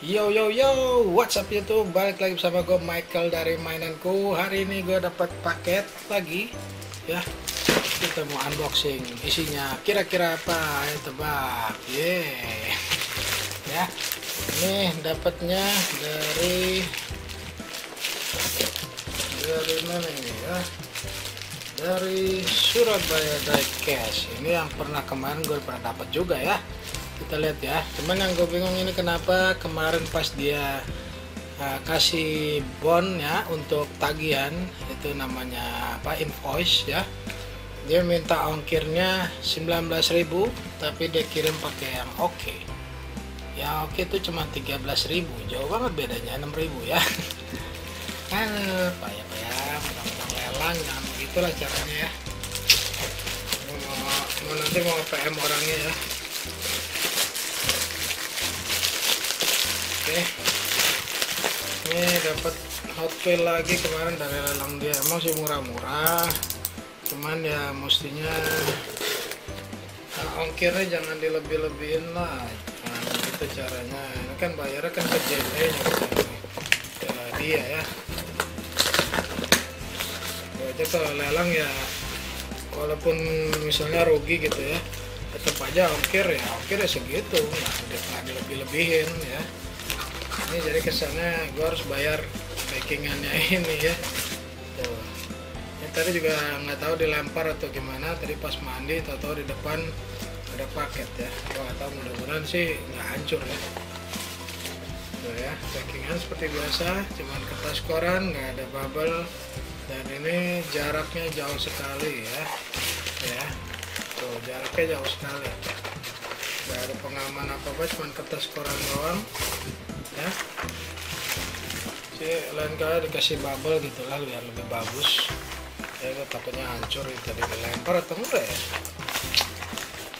Yo yo yo, what's up YouTube? Balik lagi bersama gue Michael dari mainanku. Hari ini gue dapat paket lagi, ya. Kita mau unboxing. Isinya kira-kira apa? Ayo tebak. Yeah. Ya. Ini dapatnya dari dari mana ini ya? Dari Surabaya Diecast. Ini yang pernah kemarin gue pernah dapat juga ya kita lihat ya. Cuman yang gue bingung ini kenapa kemarin pas dia uh, kasih bon ya untuk tagihan itu namanya apa invoice ya. Dia minta ongkirnya 19.000 tapi dia kirim pakai yang oke. Okay. ya oke okay itu cuma 13.000 jauh banget bedanya 6.000 ya. Halo, payah payah mudah-mudahan lelang jangan begitulah caranya ya. Mau, mau nanti mau PM orangnya ya oke. Ini dapat Hot lagi kemarin dari lelang dia. Emang sih murah-murah. Cuman ya mestinya nah, ongkirnya jangan dilebih-lebihin lah. Nah, gitu caranya. Ini kan bayarnya kan ke JNE ke dia ya. Aja kalau lelang ya walaupun misalnya rugi gitu ya tetap aja ongkir ya. Ongkir ya segitu nggak dilebih-lebihin ya ini jadi kesannya gue harus bayar packingannya ini ya. Tuh. Ini tadi juga nggak tahu dilempar atau gimana tadi pas mandi tahu-tahu di depan ada paket ya. Gue nggak tahu mudah-mudahan sih nggak hancur ya. Tuh ya packingan seperti biasa cuman kertas koran nggak ada bubble dan ini jaraknya jauh sekali ya. Ya tuh jaraknya jauh sekali nggak ada pengaman apa-apa cuman kertas koran doang ya. Si lain kali dikasih bubble gitulah biar lebih bagus. Ya takutnya hancur itu dilempar atau enggak ya?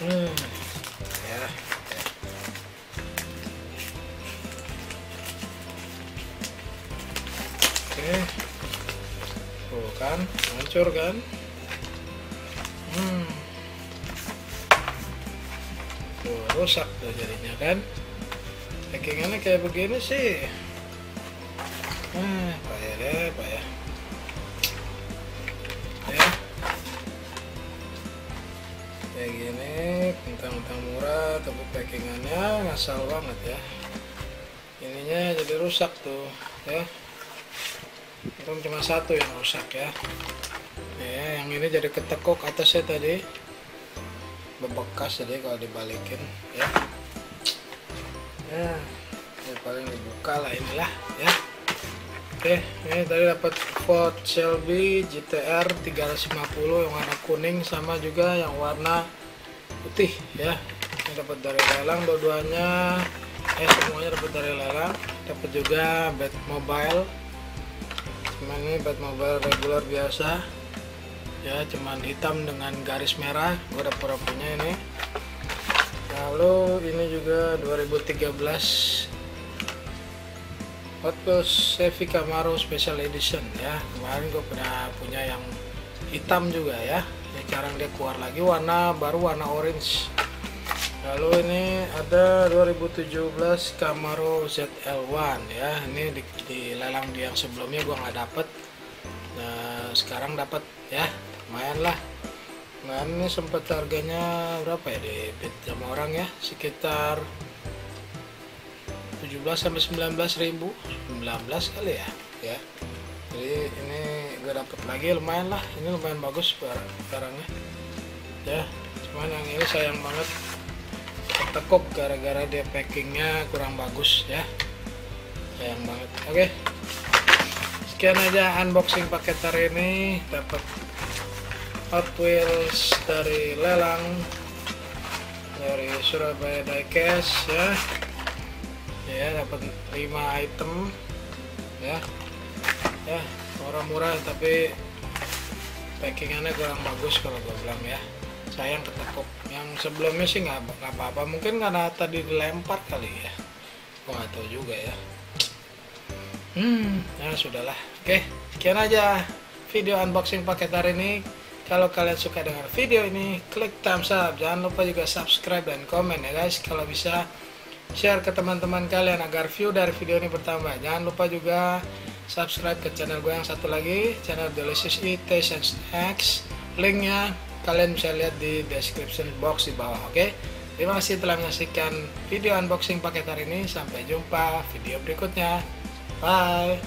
Hmm ya. oke. Tuh kan hancur kan? Hmm tuh rusak tuh jadinya kan? Packingannya kayak begini sih. Hmm payah deh payah ya. Kayak gini tentang-tentang murah tapi packingannya ngasal banget ya. Ininya jadi rusak tuh ya. Itu cuma satu yang rusak ya. Ya yang ini jadi ketekuk atasnya tadi bebekas jadi kalau dibalikin ya. Ya. Ini paling dibuka lah inilah ya. Oke ini tadi dapat Ford Shelby GTR 350 yang warna kuning sama juga yang warna putih ya. Ini dapat dari lelang dua-duanya. Eh semuanya dapat dari lelang. Dapat juga Batmobile. Cuman ini Batmobile regular biasa ya cuman hitam dengan garis merah gue udah pura punya ini. Lalu ini juga 2013 Hot Wheels Chevy Camaro Special Edition ya. Kemarin gue pernah punya yang hitam juga ya. Ini sekarang dia keluar lagi warna baru warna orange. Lalu ini ada 2017 Camaro ZL1 ya. Ini di, di lelang di yang sebelumnya gue nggak dapet. Nah sekarang dapat ya lumayan lah. Nah ini sempat harganya berapa ya di bid sama orang ya? Sekitar 17 sampai 19 ribu. 19 kali ya? Ya. Jadi ini gue dapet lagi lumayan lah. Ini lumayan bagus barangnya. Ya cuman yang ini sayang banget. Tertekuk gara-gara dia packingnya kurang bagus ya. Sayang banget. Oke. Sekian aja unboxing paket hari ini. Dapat Hot Wheels dari lelang dari Surabaya Diecast ya. Ya dapat 5 item ya. Ya murah-murah tapi packingannya kurang bagus kalau gue bilang ya. Sayang ketekuk. Yang sebelumnya sih nggak apa-apa. Mungkin karena tadi dilempar kali ya. Gue nggak tahu juga ya. Hmm ya sudahlah. Oke sekian aja video unboxing paket hari ini Kalau kalian suka dengan video ini, klik thumbs up. Jangan lupa juga subscribe dan komen ya guys. Kalau bisa share ke teman-teman kalian agar view dari video ini bertambah jangan lupa juga subscribe ke channel gue yang satu lagi channel Delicious Eat Taste and Snacks linknya kalian bisa lihat di description box di bawah oke okay? terima kasih telah menyaksikan video unboxing paket hari ini sampai jumpa video berikutnya bye